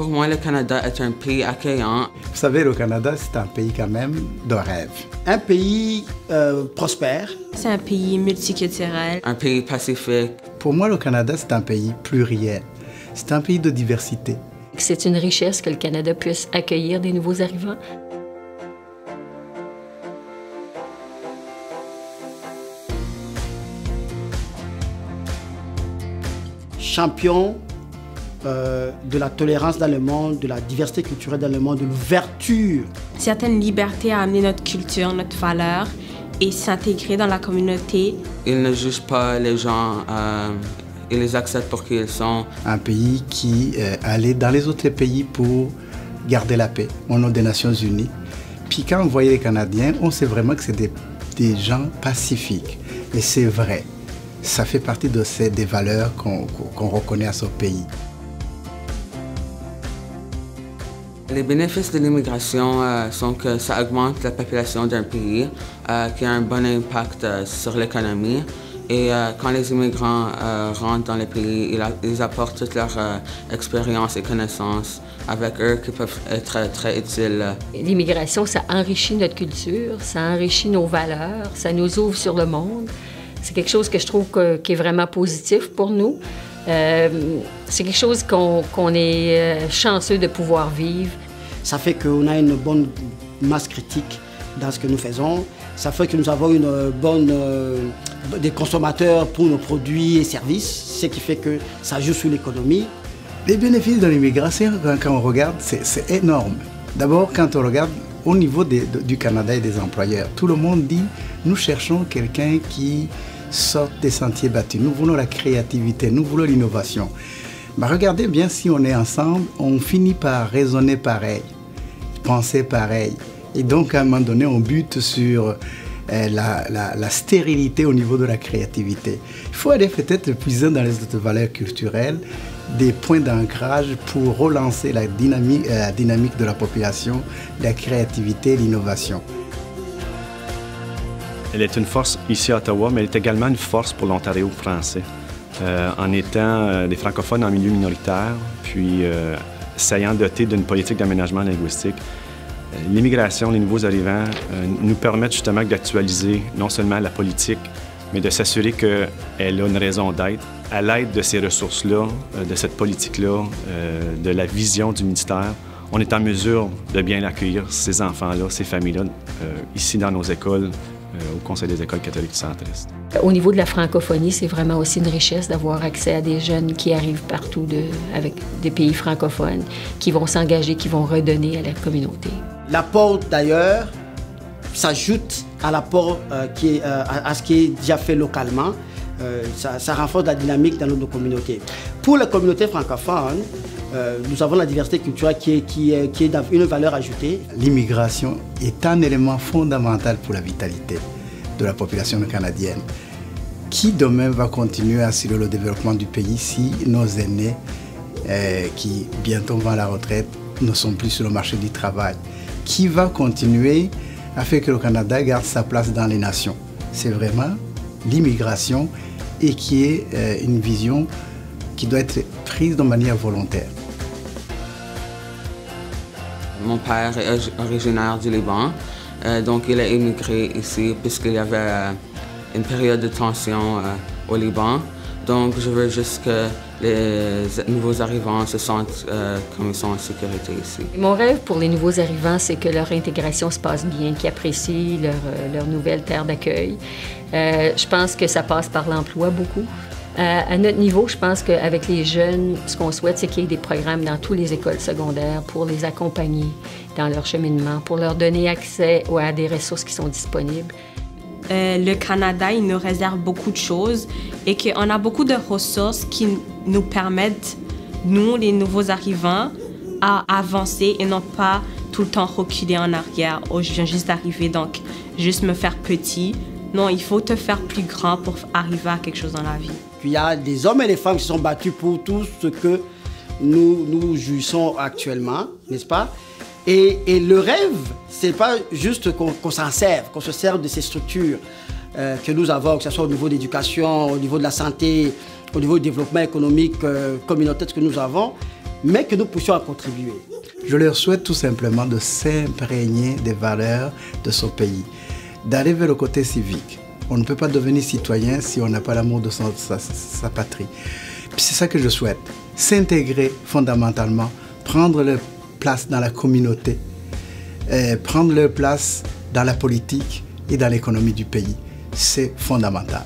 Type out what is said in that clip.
Pour moi, le Canada est un pays accueillant. Vous savez, le Canada, c'est un pays quand même de rêve. Un pays euh, prospère. C'est un pays multiculturel. Un pays pacifique. Pour moi, le Canada, c'est un pays pluriel. C'est un pays de diversité. C'est une richesse que le Canada puisse accueillir des nouveaux arrivants. Champion euh, de la tolérance dans le monde, de la diversité culturelle dans le monde, de l'ouverture. Certaines libertés à amener notre culture, notre valeur et s'intégrer dans la communauté. Il ne juge pas les gens, euh, il les accepte pour qui ils sont. Un pays qui euh, allait dans les autres pays pour garder la paix au nom des Nations Unies. Puis quand on voyait les Canadiens, on sait vraiment que c'est des, des, gens pacifiques. Et c'est vrai. Ça fait partie de ces, des valeurs qu'on qu reconnaît à ce pays. Les bénéfices de l'immigration euh, sont que ça augmente la population d'un pays, euh, qui a un bon impact euh, sur l'économie. Et quand les immigrants rentrent dans le pays, ils, apportent toute leur expérience et connaissances avec eux qui peuvent être très utiles. L'immigration, ça enrichit notre culture, ça enrichit nos valeurs, ça nous ouvre sur le monde. C'est quelque chose que je trouve qui est vraiment positif pour nous. Euh, c'est quelque chose qu'on qu est chanceux de pouvoir vivre. Ça fait qu'on a une bonne masse critique dans ce que nous faisons. Ça fait que nous avons une bonne, euh, des consommateurs pour nos produits et services, ce qui fait que ça joue sur l'économie. Les bénéfices de l'immigration, quand on regarde, c'est énorme. D'abord, quand on regarde au niveau des, du Canada et des employeurs, tout le monde dit, nous cherchons quelqu'un qui sorte des sentiers battus. Nous voulons la créativité, nous voulons l'innovation. Bah, regardez bien, si on est ensemble, on finit par raisonner pareil, penser pareil. Et donc, à un moment donné, on bute sur euh, la, stérilité au niveau de la créativité. Il faut aller peut-être puiser dans les autres valeurs culturelles des points d'ancrage pour relancer la dynamique, euh, la dynamique de la population, la créativité et l'innovation. Elle est une force ici à Ottawa, mais elle est également une force pour l'Ontario français. Euh, en étant euh, des francophones en milieu minoritaire, puis euh, s'ayant doté d'une politique d'aménagement linguistique, euh, l'immigration, les nouveaux arrivants nous permettent justement d'actualiser non seulement la politique, mais de s'assurer qu'elle a une raison d'être. À l'aide de ces ressources-là, de cette politique-là, de la vision du ministère, on est en mesure de bien accueillir ces enfants-là, ces familles-là, ici dans nos écoles, au Conseil des écoles catholiques du Centre-Est. Au niveau de la francophonie, c'est vraiment aussi une richesse d'avoir accès à des jeunes qui arrivent partout de, avec des pays francophones, qui vont s'engager, qui vont redonner à la communauté. L'apport d'ailleurs s'ajoute à l'apport euh, qui est, euh, à, à, ce qui est déjà fait localement. Euh, ça, ça, renforce la dynamique dans nos communautés. Pour la communauté francophone, nous avons la diversité culturelle qui est une valeur ajoutée. L'immigration est un élément fondamental pour la vitalité de la population canadienne. Qui demain va continuer à assurer le développement du pays si nos aînés, euh, qui bientôt vont à la retraite, ne sont plus sur le marché du travail? Qui va continuer à faire que le Canada garde sa place dans les nations? C'est vraiment l'immigration et qui est euh, une vision qui doit être prise de manière volontaire. Mon père est originaire du Liban. Euh, donc il a émigré ici puisqu'il y avait euh, une période de tension euh, au Liban. Donc je veux juste que les nouveaux arrivants se sentent comme ils sont en sécurité ici. Mon rêve pour les nouveaux arrivants, c'est que leur intégration se passe bien, qu'ils apprécient leur, nouvelle terre d'accueil. je pense que ça passe par l'emploi beaucoup. À notre niveau, je pense qu'avec les jeunes, ce qu'on souhaite, c'est qu'il y ait des programmes dans toutes les écoles secondaires pour les accompagner dans leur cheminement, pour leur donner accès à des ressources qui sont disponibles. Euh, le Canada, il nous réserve beaucoup de choses et qu'on a beaucoup de ressources qui nous permettent, nous, les nouveaux arrivants, à avancer et non pas tout le temps reculer en arrière. Oh, je viens juste d'arriver, donc juste me faire petit. Non, il faut te faire plus grand pour arriver à quelque chose dans la vie. Il y a des hommes et des femmes qui sont battus pour tout ce que nous, nous jouissons actuellement, n'est-ce pas? Et, et, le rêve, c'est pas juste qu'on qu s'en serve, qu'on se serve de ces structures euh, que nous avons, que ce soit au niveau de l'éducation, au niveau de la santé, au niveau du développement économique euh, communautaire que nous avons, mais que nous puissions en contribuer. Je leur souhaite tout simplement de s'imprégner des valeurs de son pays, d'aller vers le côté civique. On ne peut pas devenir citoyen si on n'a pas l'amour de sa, patrie. C'est ça que je souhaite. S'intégrer fondamentalement, prendre leur place dans la communauté, euh, prendre leur place dans la politique et dans l'économie du pays. C'est fondamental.